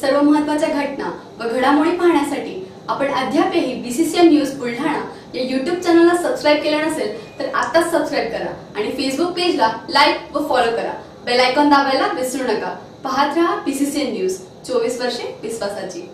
सर्व महत्त्वाच्या घटना व घडामोडी पाहण्यासाठी आपण अद्यापही बीसीसीएन न्यूज बुलढाणा या युट्यूब चॅनलला सबस्क्राईब केलं नसेल तर आताच सबस्क्राईब करा आणि फेसबुक पेजला लाईक व फॉलो करा. बेल आयकॉन दाबायला विसरू नका. पाहत रहा बीसीसीएन न्यूज चोवीस वर्षे विश्वासाची.